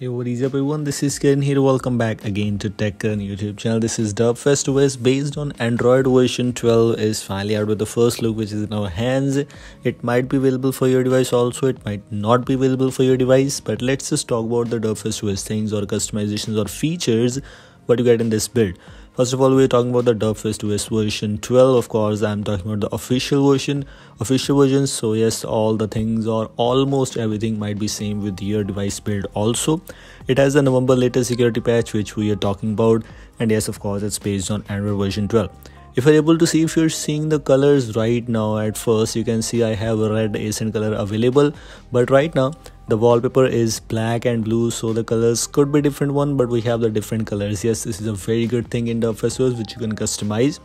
Hey, what is up everyone? This is Karan here. Welcome back again to Tech Karan YouTube channel. This is Derpfest OS based on Android version 12 is finally out with the first look which is in our hands. It might be available for your device also. It might not be available for your device. But let's just talk about the Derpfest OS things or customizations or features what you get in this build. First of all, we're talking about the Derpfest OS version 12. Of course, I'm talking about the official version. Official version. So yes, all the things or almost everything might be same with your device build also. It has the November latest security patch which we are talking about. And yes, of course, it's based on Android version 12 if you're able to see if you're seeing the colors right now at first you can see i have a red accent color available but right now the wallpaper is black and blue so the colors could be different one but we have the different colors. Yes this is a very good thing in the festivals which you can customize.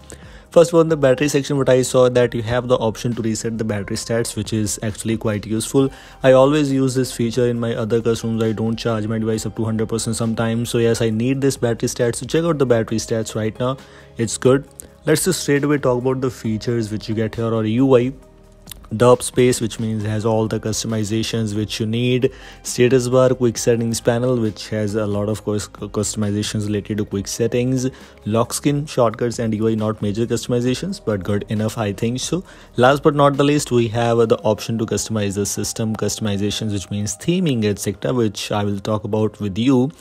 First one the battery section what i saw that you have the option to reset the battery stats which is actually quite useful. I always use this feature in my other customers. I don't charge my device up to 100 percent sometimes. So yes i need this battery stats. So check out the battery stats right now. It's good. Let's just straight away talk about the features which you get here or UI Derp space which means has all the customizations which you need. Status bar quick settings panel which has a lot of customizations related to quick settings. Lock skin shortcuts and UI not major customizations but good enough I think so. Last but not the least we have the option to customize the system customizations which means theming etc which I will talk about with you.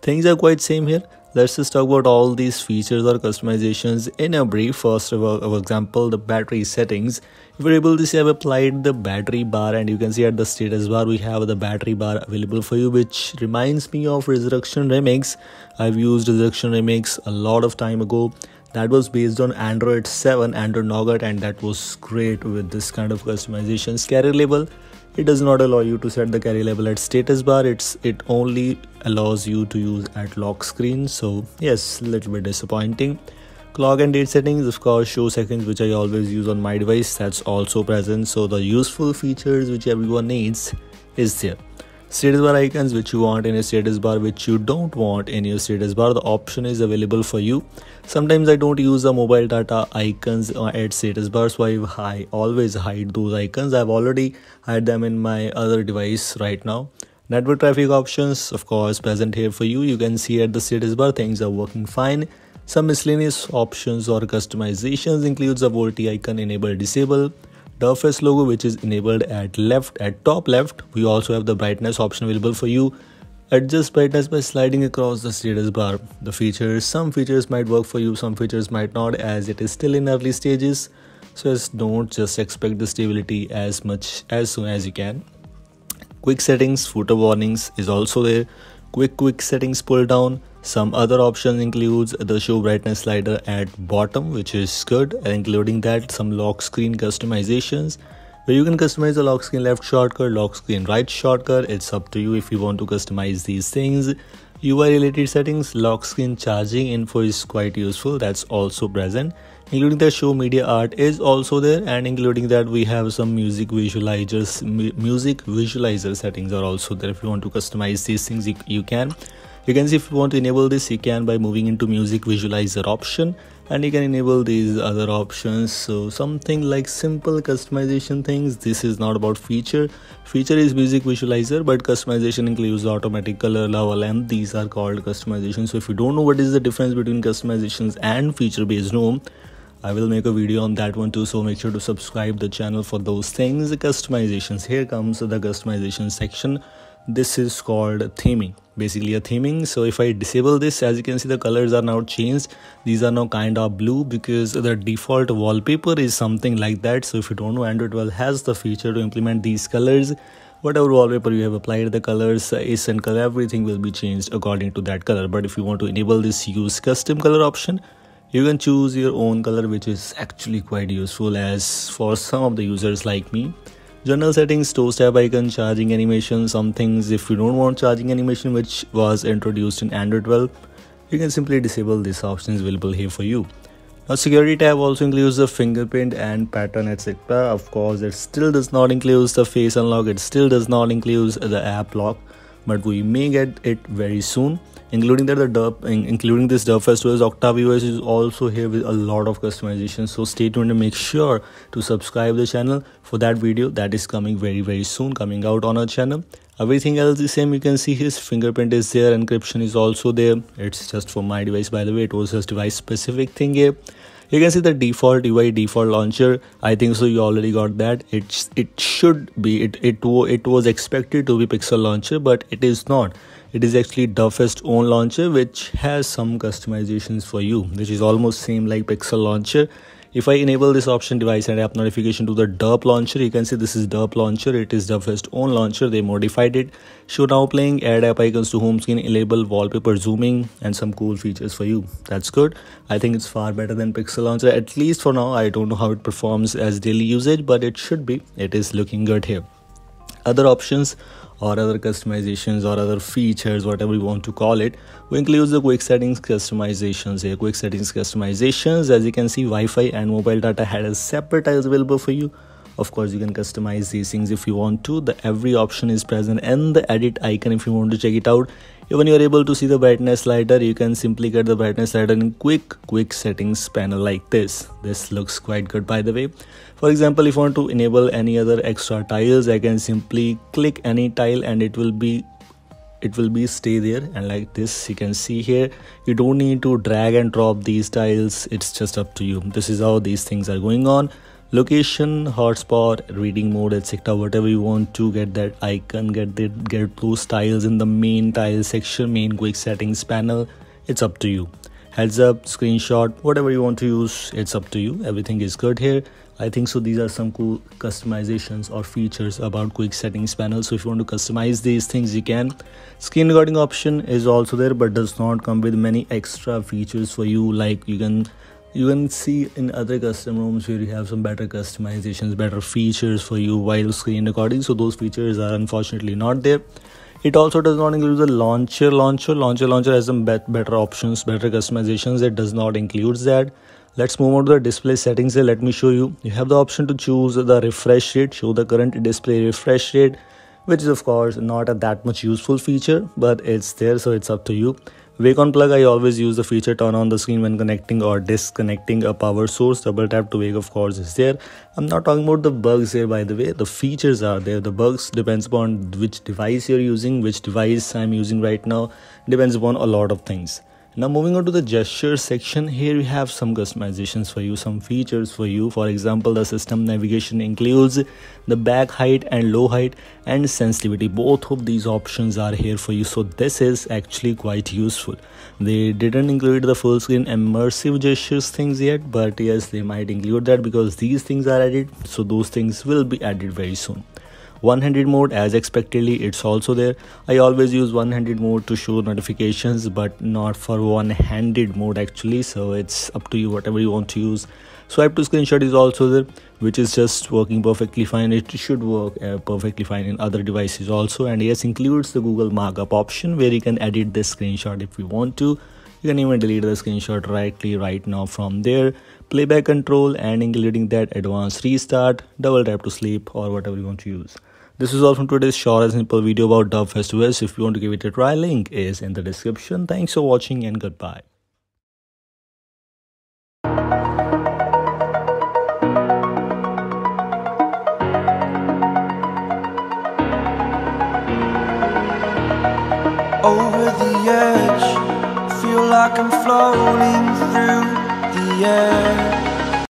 Things are quite same here let's just talk about all these features or customizations in a brief. First of all for example the battery settings. If you're able to see i've applied the battery bar and you can see at the status bar we have the battery bar available for you which reminds me of resurrection remix. I've used resurrection remix a lot of time ago. That was based on android 7 android nougat and that was great with this kind of customization carrier label it does not allow you to set the carry label at status bar. It's it only allows you to use at lock screen. So yes a little bit disappointing. Clock and date settings of course show seconds which i always use on my device. That's also present. So the useful features which everyone needs is there status bar icons which you want in your status bar which you don't want in your status bar the option is available for you. Sometimes i don't use the mobile data icons uh, at status bar so i always hide those icons. I've already had them in my other device right now. Network traffic options of course present here for you. You can see at the status bar things are working fine. Some miscellaneous options or customizations includes a VoLTE icon enable disable Derpfest logo which is enabled at left at top left we also have the brightness option available for you. Adjust brightness by sliding across the status bar. The features some features might work for you some features might not as it is still in early stages. So just don't just expect the stability as much as soon as you can. Quick settings footer warnings is also there quick quick settings pull down. Some other options includes the show brightness slider at bottom which is good including that some lock screen customizations where you can customize the lock screen left shortcut lock screen right shortcut. It's up to you if you want to customize these things UI related settings lock screen charging info is quite useful that's also present. Including the show media art is also there and including that we have some music visualizers music visualizer settings are also there. If you want to customize these things you, you can. You can see if you want to enable this you can by moving into music visualizer option and you can enable these other options. So something like simple customization things. This is not about feature. Feature is music visualizer but customization includes automatic color level and these are called customization. So if you don't know what is the difference between customizations and feature based ROM I will make a video on that one too. So make sure to subscribe the channel for those things. Customizations. Here comes the customization section this is called theming. Basically a theming. So if i disable this as you can see the colors are now changed. These are now kind of blue because the default wallpaper is something like that. So if you don't know android 12 has the feature to implement these colors. Whatever wallpaper you have applied the colors is and color everything will be changed according to that color. But if you want to enable this use custom color option. You can choose your own color which is actually quite useful as for some of the users like me General settings, toast tab icon, charging animation, some things if you don't want charging animation which was introduced in Android 12, you can simply disable this option is available here for you. Now security tab also includes the fingerprint and pattern etc. Of course it still does not include the face unlock, it still does not include the app lock but we may get it very soon including that the Derp, including this Derpfest OS OctaviOS is also here with a lot of customization. So stay tuned and make sure to subscribe the channel for that video that is coming very very soon, coming out on our channel. Everything else is same. You can see his fingerprint is there, encryption is also there. It's just for my device, by the way. It was just device specific thing here you can see the default UI default launcher I think so you already got that it's it should be it it, it was expected to be pixel launcher but it is not it is actually Derpfest own launcher which has some customizations for you which is almost same like pixel launcher. If I enable this option device and app notification to the derp launcher you can see this is derp launcher. It is Derpfest own launcher. They modified it. Show now playing add app icons to home screen enable wallpaper zooming and some cool features for you. That's good. I think it's far better than pixel launcher. At least for now I don't know how it performs as daily usage but it should be. It is looking good here. Other options or other customizations or other features whatever you want to call it we include the quick settings customizations. Here quick settings customizations as you can see wi-fi and mobile data had a separate tiles available for you of course you can customize these things if you want to. The every option is present and the edit icon if you want to check it out. Even you are able to see the brightness slider you can simply get the brightness slider in quick quick settings panel like this. This looks quite good by the way. For example if i want to enable any other extra tiles i can simply click any tile and it will be it will be stay there. And like this you can see here you don't need to drag and drop these tiles. It's just up to you. This is how these things are going on location hotspot reading mode etc whatever you want to get that icon get the get those tiles in the main tile section main quick settings panel it's up to you. Heads up screenshot whatever you want to use it's up to you. Everything is good here. I think so these are some cool customizations or features about quick settings panel. So if you want to customize these things you can. Screen recording option is also there but does not come with many extra features for you. Like you can you can see in other custom ROMs where you have some better customizations better features for you while screen recording. So those features are unfortunately not there. It also does not include the launcher. Launcher launcher launcher has some better options better customizations. It does not include that. Let's move on to the display settings. Here let me show you. You have the option to choose the refresh rate show the current display refresh rate which is of course not a that much useful feature but it's there so it's up to you Wake on plug, I always use the feature turn on the screen when connecting or disconnecting a power source. Double tap to wake, of course, is there. I'm not talking about the bugs here, by the way. The features are there. The bugs depends upon which device you're using, which device I'm using right now. Depends upon a lot of things. Now moving on to the gesture section, here we have some customizations for you, some features for you. For example, the system navigation includes the back height and low height and sensitivity. Both of these options are here for you. So this is actually quite useful. They didn't include the full screen immersive gestures things yet, but yes, they might include that because these things are added. So those things will be added very soon one-handed mode as expectedly it's also there. I always use one-handed mode to show notifications but not for one-handed mode actually so it's up to you whatever you want to use. Swipe to screenshot is also there which is just working perfectly fine. It should work uh, perfectly fine in other devices also and yes includes the google markup option where you can edit this screenshot if you want to. You can even delete the screenshot directly right now from there. Playback control and including that advanced restart double tap to sleep or whatever you want to use this is all from today's short and simple video about Derpfest OS. If you want to give it a try, link is in the description. Thanks for watching and goodbye. Over the edge, feel like I'm floating through the air